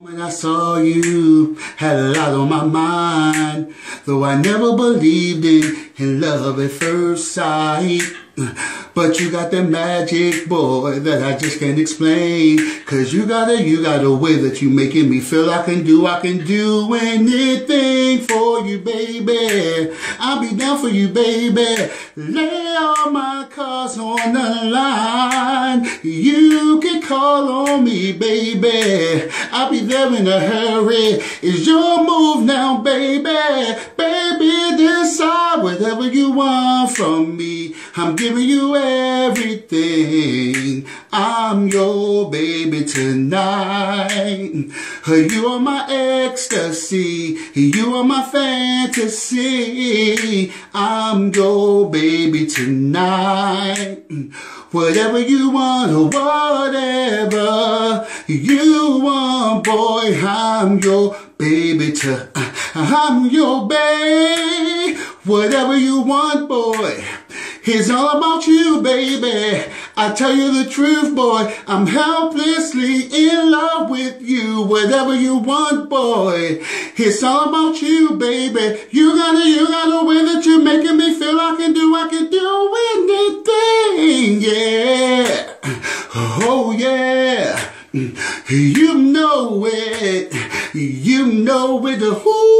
When I saw you, had a lot on my mind. Though I never believed in, in love at first sight. But you got that magic, boy, that I just can't explain. Cause you got a, you got a way that you making me feel I can do, I can do anything for you, baby. I'll be down for you, baby. Lay all my cards on the line. You can call on me, baby. I'll be there in a hurry. It's your move now, baby. Baby, from me. I'm giving you everything. I'm your baby tonight. You are my ecstasy. You are my fantasy. I'm your baby tonight. Whatever you want or whatever you want, boy, I'm your baby to, I'm your babe. Whatever you want, boy. It's all about you, baby. I tell you the truth, boy. I'm helplessly in love with you. Whatever you want, boy. It's all about you, baby. You got a, you got a way that you're making me feel I can do, I can do anything. Yeah. Oh, yeah. You know it. You know it. Ooh.